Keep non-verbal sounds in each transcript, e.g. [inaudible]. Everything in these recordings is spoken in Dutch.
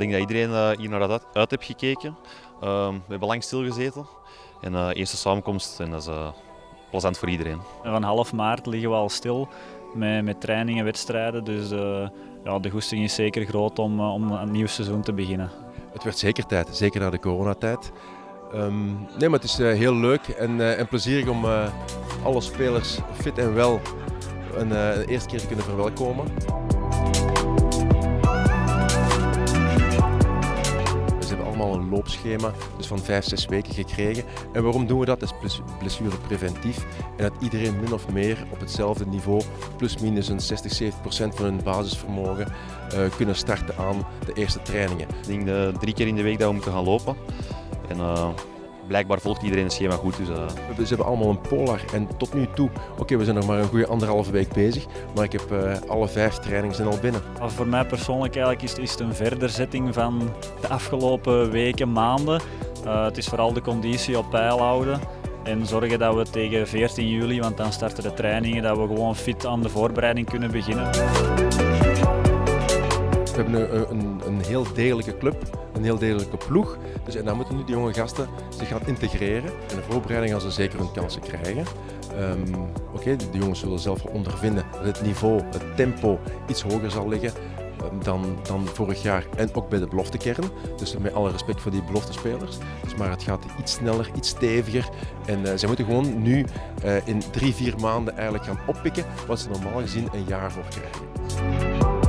denk dat iedereen uh, hier naar dat uit heeft gekeken. Uh, we hebben lang stilgezeten. En uh, eerste samenkomst en dat is uh, plezant voor iedereen. Van half maart liggen we al stil met, met trainingen, wedstrijden. Dus ja, de goesting is zeker groot om, om een nieuw seizoen te beginnen. Het werd zeker tijd, zeker na de coronatijd. Um, nee, maar het is heel leuk en, en plezierig om alle spelers fit en wel een, een eerste keer te kunnen verwelkomen. Dus van 5, 6 weken gekregen. En waarom doen we dat? Dat is blessurepreventief. En dat iedereen min of meer op hetzelfde niveau, plus minus een 60, 70 procent van hun basisvermogen, uh, kunnen starten aan de eerste trainingen. Ik denk de drie keer in de week dat we moeten gaan lopen. En, uh blijkbaar volgt iedereen het schema goed. Dus, uh... Ze hebben allemaal een polar en tot nu toe, oké we zijn nog maar een goede anderhalve week bezig, maar ik heb uh, alle vijf trainingen zijn al binnen. Voor mij persoonlijk eigenlijk is, is het een verderzetting van de afgelopen weken, maanden. Uh, het is vooral de conditie op peil houden. En zorgen dat we tegen 14 juli, want dan starten de trainingen, dat we gewoon fit aan de voorbereiding kunnen beginnen. We hebben een, een, een heel degelijke club, een heel degelijke ploeg. Dus, en daar moeten nu die jonge gasten zich gaan integreren. In de voorbereiding gaan ze zeker hun kansen krijgen. Um, Oké, okay, de jongens zullen zelf ondervinden dat het niveau, het tempo iets hoger zal liggen ehm, dan, dan vorig jaar. En ook bij de beloftekern. Dus met alle respect voor die beloftespelers. Dus maar het gaat iets sneller, iets steviger. En uh, zij moeten gewoon nu uh, in drie, vier maanden eigenlijk gaan oppikken wat ze normaal gezien een jaar voor krijgen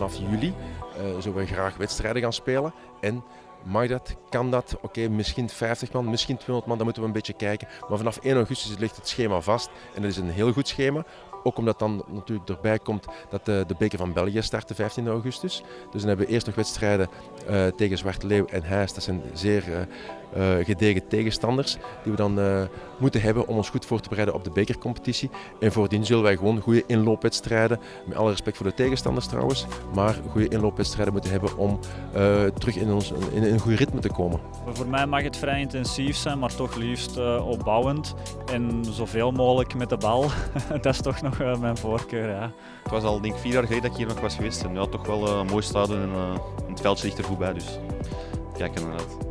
vanaf juli uh, zullen we graag wedstrijden gaan spelen. En mag dat? Kan dat? Oké, misschien 50 man, misschien 200 man, dan moeten we een beetje kijken. Maar vanaf 1 augustus ligt het schema vast. En dat is een heel goed schema. Ook omdat dan natuurlijk erbij komt dat de, de beker van België start 15 augustus. Dus dan hebben we eerst nog wedstrijden uh, tegen Zwarte Leeuw en Heijs. Dat zijn zeer uh, uh, gedegen tegenstanders die we dan moeten hebben om ons goed voor te bereiden op de bekercompetitie. En voordien zullen wij gewoon goede inloopwedstrijden, met alle respect voor de tegenstanders trouwens, maar goede inloopwedstrijden moeten hebben om terug in, ons, in een goed ritme te komen. Voor mij mag het vrij intensief zijn, maar toch liefst opbouwend en zoveel mogelijk met de bal. [laughs] dat is toch nog nog mijn voorkeur. Ja. Het was al denk ik vier jaar geleden dat ik hier nog was geweest. En ja, toch wel uh, mooi stadion en uh, het veldje ligt er goed bij. Dus kijk er naar uit.